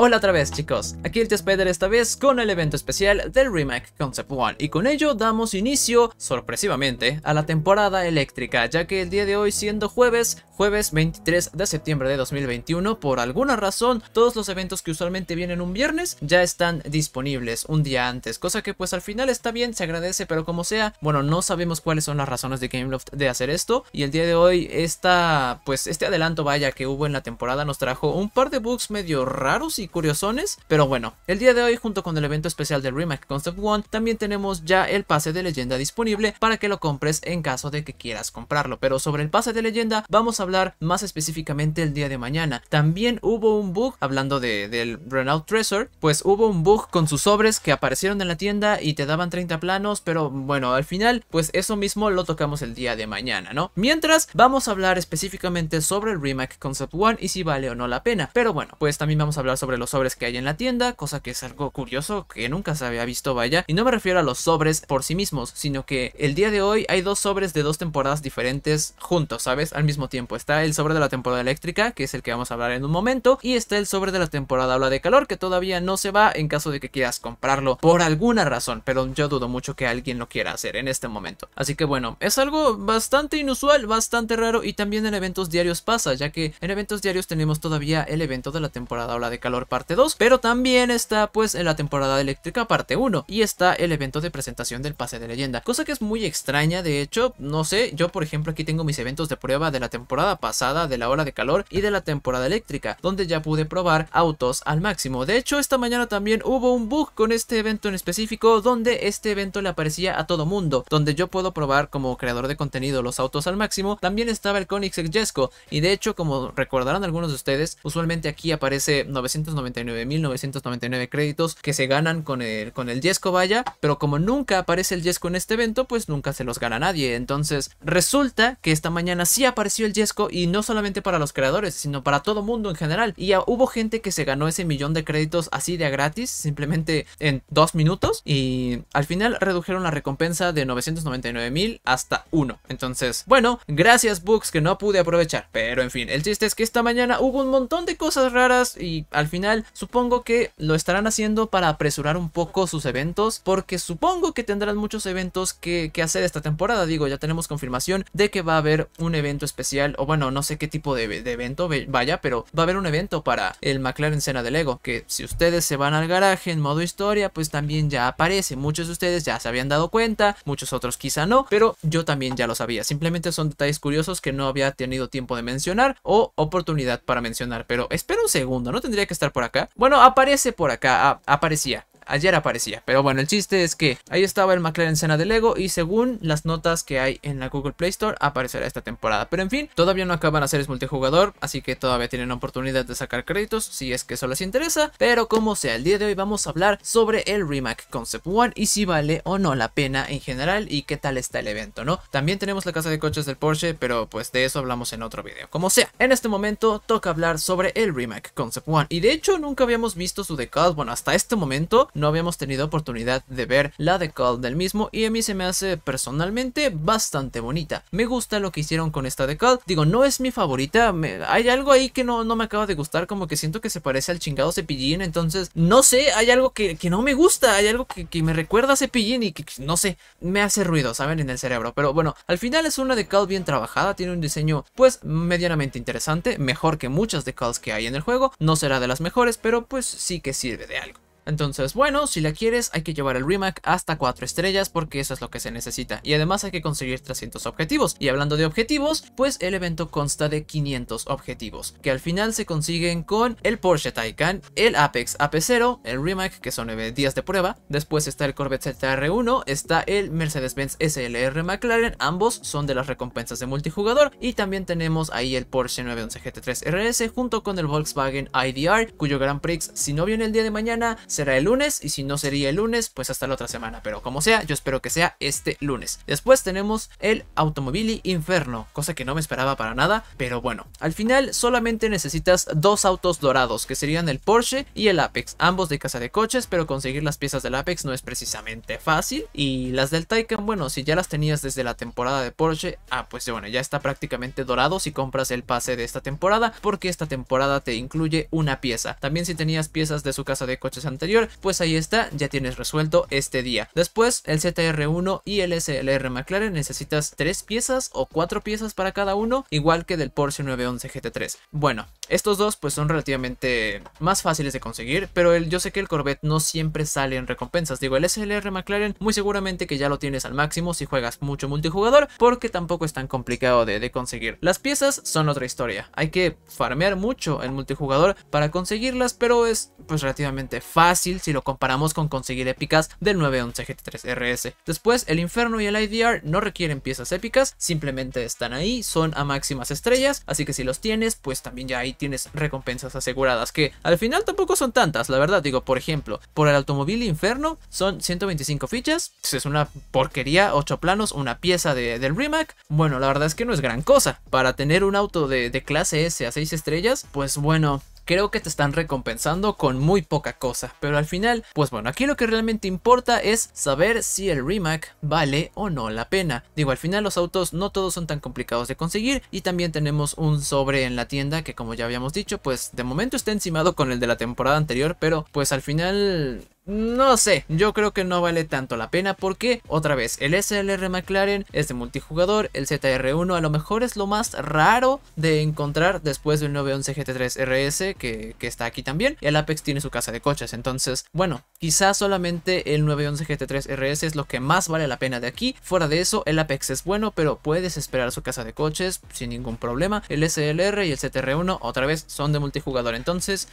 Hola otra vez chicos, aquí el T-Spider esta vez con el evento especial del Remake Concept One. Y con ello damos inicio, sorpresivamente, a la temporada eléctrica ya que el día de hoy siendo jueves, jueves 23 de septiembre de 2021 por alguna razón todos los eventos que usualmente vienen un viernes ya están disponibles un día antes, cosa que pues al final está bien, se agradece pero como sea, bueno no sabemos cuáles son las razones de Gameloft de hacer esto. Y el día de hoy esta, pues este adelanto vaya que hubo en la temporada nos trajo un par de bugs medio raros y curiosones, pero bueno, el día de hoy junto con el evento especial de Remake Concept One también tenemos ya el pase de leyenda disponible para que lo compres en caso de que quieras comprarlo, pero sobre el pase de leyenda vamos a hablar más específicamente el día de mañana. También hubo un bug, hablando de, del Renault Treasure, pues hubo un bug con sus sobres que aparecieron en la tienda y te daban 30 planos, pero bueno, al final pues eso mismo lo tocamos el día de mañana, ¿no? Mientras vamos a hablar específicamente sobre el Remake Concept One y si vale o no la pena, pero bueno, pues también vamos a hablar sobre los sobres que hay en la tienda, cosa que es algo curioso que nunca se había visto, vaya. Y no me refiero a los sobres por sí mismos, sino que el día de hoy hay dos sobres de dos temporadas diferentes juntos, ¿sabes? Al mismo tiempo. Está el sobre de la temporada eléctrica, que es el que vamos a hablar en un momento, y está el sobre de la temporada habla de calor, que todavía no se va en caso de que quieras comprarlo por alguna razón, pero yo dudo mucho que alguien lo quiera hacer en este momento. Así que bueno, es algo bastante inusual, bastante raro y también en eventos diarios pasa, ya que en eventos diarios tenemos todavía el evento de la temporada habla de calor parte 2, pero también está pues en la temporada eléctrica parte 1 y está el evento de presentación del pase de leyenda, cosa que es muy extraña de hecho, no sé, yo por ejemplo aquí tengo mis eventos de prueba de la temporada pasada, de la hora de calor y de la temporada eléctrica, donde ya pude probar autos al máximo. De hecho esta mañana también hubo un bug con este evento en específico donde este evento le aparecía a todo mundo, donde yo puedo probar como creador de contenido los autos al máximo, también estaba el Koenigsegg Jesko y de hecho como recordarán algunos de ustedes, usualmente aquí aparece 999.999 créditos que se ganan con el, con el Jesco vaya, pero como nunca aparece el Jesco en este evento, pues nunca se los gana nadie. Entonces resulta que esta mañana sí apareció el Jesco y no solamente para los creadores, sino para todo mundo en general. Y hubo gente que se ganó ese millón de créditos así de gratis, simplemente en dos minutos. Y al final redujeron la recompensa de 999.000 hasta 1. Entonces, bueno, gracias Bugs que no pude aprovechar. Pero en fin, el chiste es que esta mañana hubo un montón de cosas raras y al final supongo que lo estarán haciendo para apresurar un poco sus eventos porque supongo que tendrán muchos eventos que, hacer esta temporada. Digo ya tenemos confirmación de que va a haber un evento especial o bueno no sé qué tipo de, evento vaya pero va a haber un evento para el McLaren Cena de Lego que si ustedes se van al garaje en modo historia pues también ya aparece. Muchos de ustedes ya se habían dado cuenta muchos otros quizá no pero yo también ya lo sabía. Simplemente son detalles curiosos que no había tenido tiempo de mencionar o oportunidad para mencionar pero espera un segundo no tendría que estar por acá. Bueno, aparece por acá, aparecía ayer aparecía. Pero bueno, el chiste es que ahí estaba el McLaren Senna de Lego y según las notas que hay en la Google Play Store aparecerá esta temporada. Pero en fin, todavía no acaban de es multijugador, así que todavía tienen oportunidad de sacar créditos si es que eso les interesa. Pero como sea, el día de hoy vamos a hablar sobre el Remake Concept One y si vale o no la pena en general y qué tal está el evento, ¿no? También tenemos la casa de coches del Porsche, pero pues de eso hablamos en otro video. Como sea, en este momento toca hablar sobre el Remake Concept One y de hecho nunca habíamos visto su decal, bueno, hasta este momento no habíamos tenido oportunidad de ver la decal del mismo y a mí se me hace personalmente bastante bonita. Me gusta lo que hicieron con esta decal. Digo, no es mi favorita. hay algo ahí que no, no me acaba de gustar. Como que siento que se parece al chingado cepillín. Entonces, no sé, hay algo que, no me gusta. Hay algo que, me recuerda a cepillín y que no sé, me hace ruido, ¿saben? En el cerebro. Pero bueno, al final es una decal bien trabajada. Tiene un diseño pues medianamente interesante. Mejor que muchas decals que hay en el juego. No será de las mejores, pero pues sí que sirve de algo. Entonces, bueno, si la quieres hay que llevar el remake hasta 4 estrellas porque eso es lo que se necesita. Y además hay que conseguir 300 objetivos. Y hablando de objetivos, pues el evento consta de 500 objetivos, que al final se consiguen con el Porsche Taycan, el Apex AP0, el remake que son 9 días de prueba. Después está el Corvette ZR1, está el Mercedes-Benz SLR McLaren, ambos son de las recompensas de multijugador. Y también tenemos ahí el Porsche 911 GT3 RS junto con el Volkswagen IDR, cuyo Grand Prix, si no viene el día de mañana, será el lunes y si no sería el lunes, pues hasta la otra semana. Pero como sea, yo espero que sea este lunes. Después tenemos el Automobili Inferno, cosa que no me esperaba para nada, pero bueno, al final solamente necesitas dos autos dorados, que serían el Porsche y el Apex, ambos de casa de coches, pero conseguir las piezas del Apex no es precisamente fácil. Y las del Taycan, bueno, si ya las tenías desde la temporada de Porsche, ah, pues bueno, ya está prácticamente dorado si compras el pase de esta temporada, porque esta temporada te incluye una pieza. También si tenías piezas de su casa de coches anterior, pues ahí está, ya tienes resuelto este día. Después, el CTR1 y el SLR McLaren necesitas tres piezas o cuatro piezas para cada uno, igual que del Porsche 911 GT3. Bueno, estos dos pues son relativamente más fáciles de conseguir, pero el, yo sé que el Corvette no siempre sale en recompensas. Digo, el SLR McLaren muy seguramente que ya lo tienes al máximo si juegas mucho multijugador, porque tampoco es tan complicado de, de conseguir. Las piezas son otra historia. Hay que farmear mucho en multijugador para conseguirlas, pero es pues relativamente si lo comparamos con conseguir épicas del 911 GT3 RS. Después, el Inferno y el IDR no requieren piezas épicas, simplemente están ahí, son a máximas estrellas, así que si los tienes, pues también ya ahí tienes recompensas aseguradas, que al final tampoco son tantas, la verdad, digo, por ejemplo, por el automóvil Inferno son 125 fichas, pues es una porquería, 8 planos, una pieza de, del Rimac, bueno, la verdad es que no es gran cosa, para tener un auto de, de clase S a 6 estrellas, pues bueno, creo que te están recompensando con muy poca cosa. Pero al final, pues bueno, aquí lo que realmente importa es saber si el Rimac vale o no la pena. Digo, al final los autos no todos son tan complicados de conseguir y también tenemos un sobre en la tienda que como ya habíamos dicho, pues de momento está encimado con el de la temporada anterior, pero pues al final no sé, yo creo que no vale tanto la pena porque, otra vez, el SLR McLaren es de multijugador, el ZR1 a lo mejor es lo más raro de encontrar después del 911 GT3 RS que, está aquí también, y el Apex tiene su casa de coches, entonces, bueno, quizás solamente el 911 GT3 RS es lo que más vale la pena de aquí, fuera de eso, el Apex es bueno, pero puedes esperar su casa de coches sin ningún problema, el SLR y el ZR1 otra vez son de multijugador, entonces,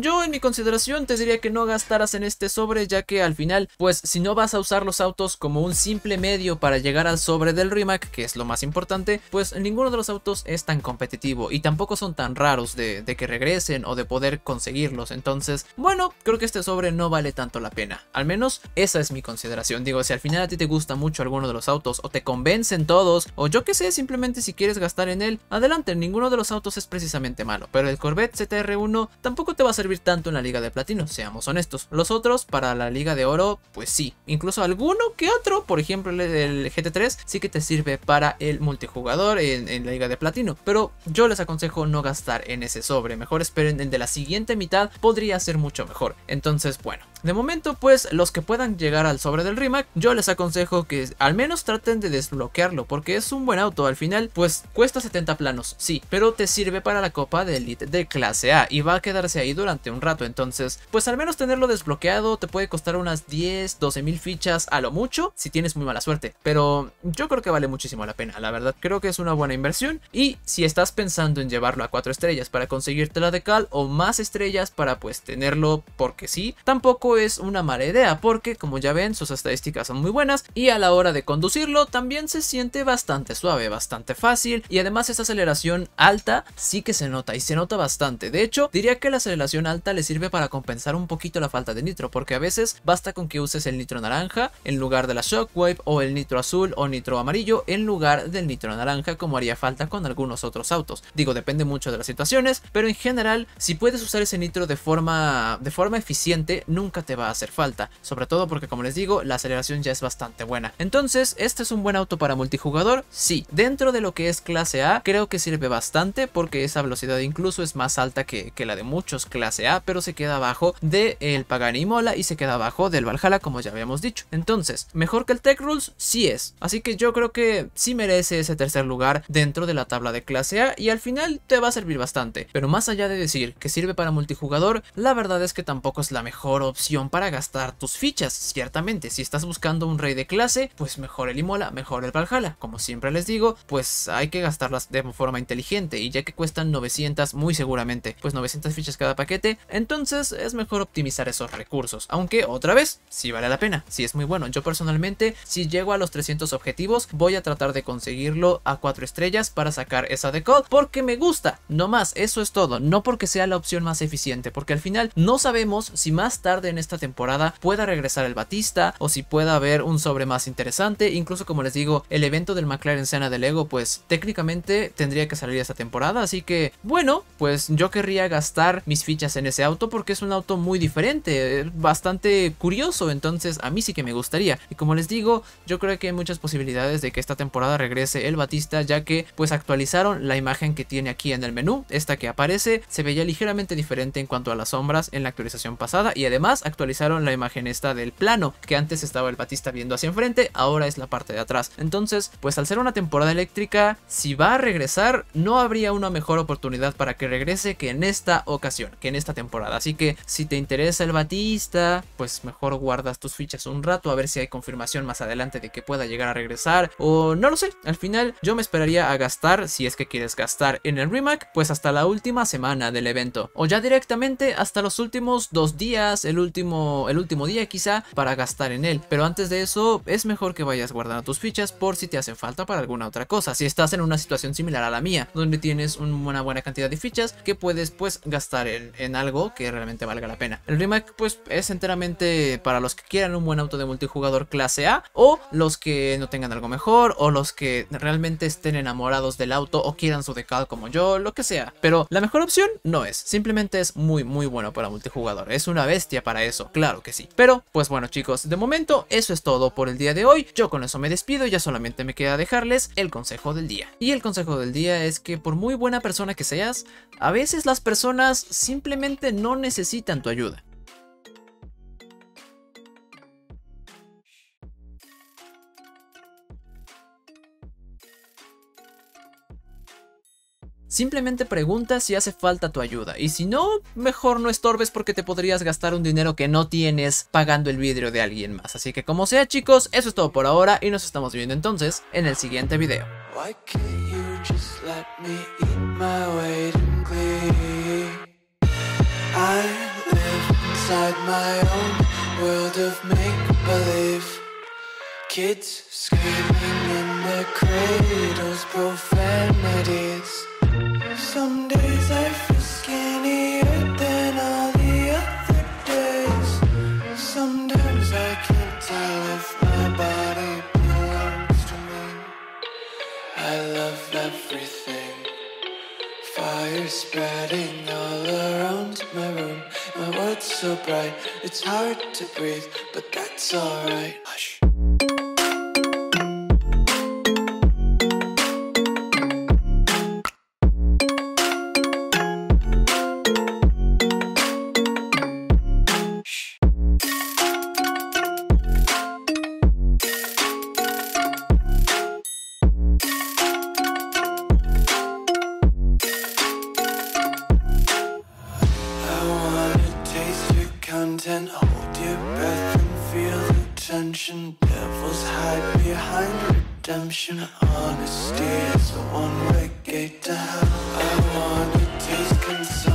yo en mi consideración te diría que no gastaras en este sobre ya que al final pues si no vas a usar los autos como un simple medio para llegar al sobre del Rimac que es lo más importante pues ninguno de los autos es tan competitivo y tampoco son tan raros de, que regresen o de poder conseguirlos. Entonces bueno creo que este sobre no vale tanto la pena. Al menos esa es mi consideración. Digo si al final a ti te gusta mucho alguno de los autos o te convencen todos o yo que sé simplemente si quieres gastar en él adelante ninguno de los autos es precisamente malo. Pero el Corvette CTR1 tampoco te va a servir tanto en la liga de platino seamos honestos. Los otros para la Liga de Oro, pues sí. Incluso alguno que otro, por ejemplo el, GT3, sí que te sirve para el multijugador en, la Liga de Platino. Pero yo les aconsejo no gastar en ese sobre. Mejor esperen el de la siguiente mitad, podría ser mucho mejor. Entonces, bueno. De momento, pues los que puedan llegar al sobre del Rimac, yo les aconsejo que al menos traten de desbloquearlo, porque es un buen auto. Al final, pues cuesta 70 planos, sí, pero te sirve para la copa de Elite de clase A y va a quedarse ahí durante un rato. Entonces, pues al menos tenerlo desbloqueado te puede costar unas 10, 12 mil fichas a lo mucho si tienes muy mala suerte. Pero yo creo que vale muchísimo la pena, la verdad. Creo que es una buena inversión. Y si estás pensando en llevarlo a 4 estrellas para conseguirte la decal o más estrellas para pues tenerlo porque sí, tampoco es una mala idea porque como ya ven sus estadísticas son muy buenas y a la hora de conducirlo también se siente bastante suave, bastante fácil y además esa aceleración alta sí que se nota y se nota bastante. De hecho diría que la aceleración alta le sirve para compensar un poquito la falta de nitro porque a veces basta con que uses el nitro naranja en lugar de la shockwave o el nitro azul o nitro amarillo en lugar del nitro naranja como haría falta con algunos otros autos. Digo depende mucho de las situaciones pero en general si puedes usar ese nitro de forma, de forma eficiente nunca te va a hacer falta, sobre todo porque como les digo, la aceleración ya es bastante buena. Entonces, ¿este es un buen auto para multijugador? Sí, dentro de lo que es clase A, creo que sirve bastante porque esa velocidad incluso es más alta que, la de muchos clase A, pero se queda abajo del el Pagani Mola y se queda abajo del Valhalla como ya habíamos dicho. Entonces, mejor que el Tech Rules, sí es. Así que yo creo que sí merece ese tercer lugar dentro de la tabla de clase A y al final te va a servir bastante. Pero más allá de decir que sirve para multijugador, la verdad es que tampoco es la mejor opción para gastar tus fichas. Ciertamente, si estás buscando un rey de clase, pues mejor el Imola, mejor el Valhalla. Como siempre les digo, pues hay que gastarlas de forma inteligente y ya que cuestan 900 muy seguramente, pues 900 fichas cada paquete, entonces es mejor optimizar esos recursos. Aunque otra vez, si vale la pena, si es muy bueno. Yo personalmente, si llego a los 300 objetivos, voy a tratar de conseguirlo a 4 estrellas para sacar esa decode porque me gusta. No más, eso es todo. No porque sea la opción más eficiente, porque al final no sabemos si más tarde en esta temporada pueda regresar el Batista o si pueda haber un sobre más interesante. Incluso como les digo, el evento del McLaren Senna de Lego pues técnicamente tendría que salir esta temporada. Así que bueno, pues yo querría gastar mis fichas en ese auto porque es un auto muy diferente, bastante curioso. Entonces a mí sí que me gustaría. Y como les digo, yo creo que hay muchas posibilidades de que esta temporada regrese el Batista ya que pues actualizaron la imagen que tiene aquí en el menú. Esta que aparece se veía ligeramente diferente en cuanto a las sombras en la actualización pasada y además actualizaron la imagen esta del plano que antes estaba el Batista viendo hacia enfrente, ahora es la parte de atrás. Entonces, pues al ser una temporada eléctrica, si va a regresar, no habría una mejor oportunidad para que regrese que en esta ocasión, que en esta temporada. Así que si te interesa el Batista, pues mejor guardas tus fichas un rato a ver si hay confirmación más adelante de que pueda llegar a regresar o no lo sé. Al final yo me esperaría a gastar, si es que quieres gastar en el remake, pues hasta la última semana del evento o ya directamente hasta los últimos dos días, el último, el último día quizá para gastar en él. Pero antes de eso es mejor que vayas guardando tus fichas por si te hacen falta para alguna otra cosa. Si estás en una situación similar a la mía, donde tienes una buena cantidad de fichas que puedes pues gastar en, en algo que realmente valga la pena. El remake pues es enteramente para los que quieran un buen auto de multijugador clase A o los que no tengan algo mejor o los que realmente estén enamorados del auto o quieran su decal como yo, lo que sea. Pero la mejor opción no es, simplemente es muy muy bueno para multijugador. Es una bestia para eso, claro que sí. Pero pues bueno chicos, de momento eso es todo por el día de hoy. Yo con eso me despido, ya solamente me queda dejarles el consejo del día. Y el consejo del día es que por muy buena persona que seas, a veces las personas simplemente no necesitan tu ayuda. Simplemente pregunta si hace falta tu ayuda y si no, mejor no estorbes porque te podrías gastar un dinero que no tienes pagando el vidrio de alguien más. Así que como sea chicos, eso es todo por ahora y nos estamos viendo entonces en el siguiente video. Some days I feel the tension Devils hide behind redemption. Honesty is a one-way gate to hell. I wanna taste consumption